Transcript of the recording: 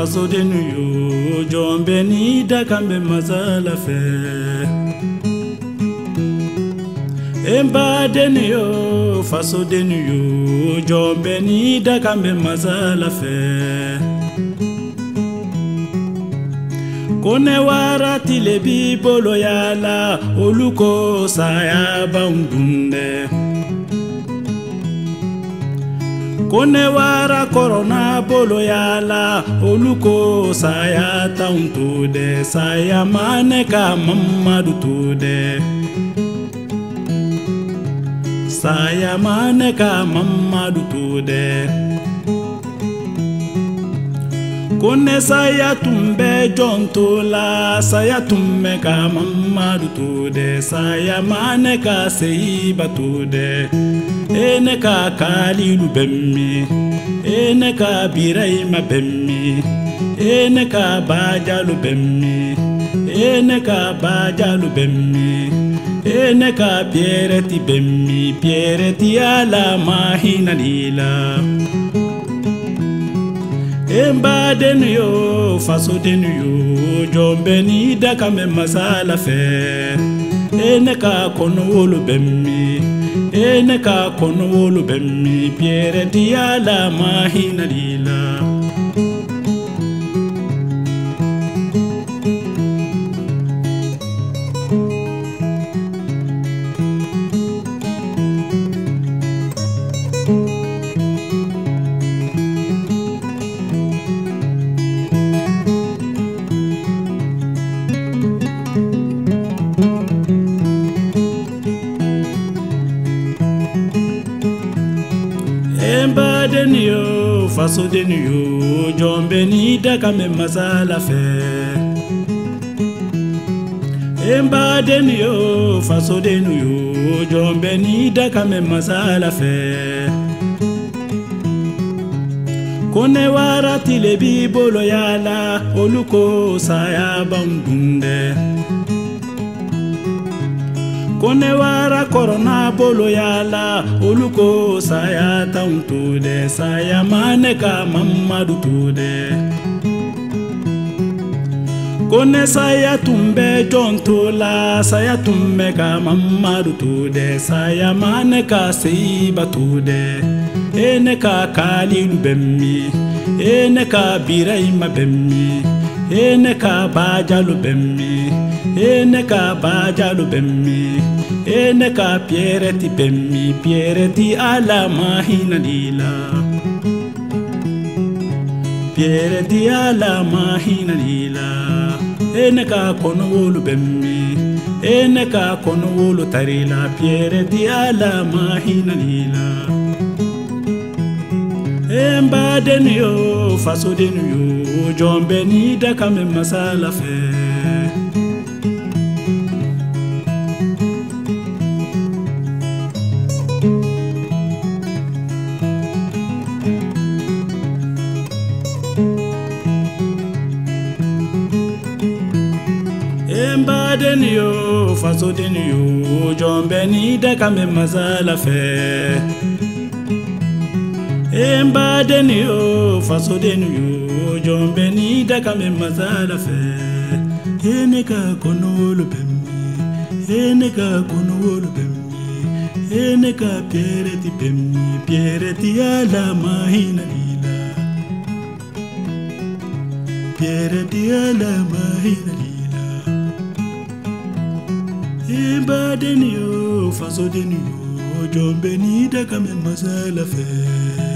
faso denu yo jɔn bɛ ni da kan bɛ masala fɛ. n yo faso denu yo jɔn bɛ ni da kan bɛ masala fɛ. ko ne wara tile b'i bolo yala olu ko saya b'anw dun dɛ. kone wara korona bolo yala oluko saya taun tude saya mane ka mamadu tude saya mane ka mamadu tude kone saya tumbe jontola saya tumme ka mamadu tude saya mane ka seiba tude ene ka kaalilu bemmi ene ka birayma bemmi ene ka baajalu bemmi ene ka baajalu bemmi ene ka biyereti bemmi biyereti ala mahinanila en baadenu yo fasodenu yo jonbeni dakame masala fe ene ka konowolu bemmi ene ka kono wolu bemmi piere diyala mahinalila ẹ ń bá dé ni o fasode ni o jọ ń bẹ ní dákàmẹ masala fẹ. ẹ ń ni o fasode ni o jọ ń bẹ ní dákàmẹ masala fẹ. kone wara tile bi bolo yala olu ko saya bandun dẹ. konewara korona bolo yala oluko saya tan tude saya mane ka mamadu tude kone saya tumbe jontola saya tumbe ka mamadu tude saya mane ka seiba tude ene ka kalilu bemmi ene ka birahima bemmi ene ka bajalo bemmi ene ka bajalo bemmi ene ka piereti bemmi piereti ala mahina lila piereti ala mahina lila ene ka konowolu bemmi ene ka konowolu tarila piereti ala mahina lila embadeni o fasodeni o jɔnbɛ ni daka mɛ masala fɛ faso deni o jɔn bɛ ni daka mɛ masala fɛ Emba deni o faso deni o jombe ni daka me mazala fe Eneka kono wolo pemi Eneka kono wolo pemi Eneka pereti pemi Pereti ala mahina lila Pereti ala mahina lila Emba deni o faso deni o jombe ni daka me mazala fe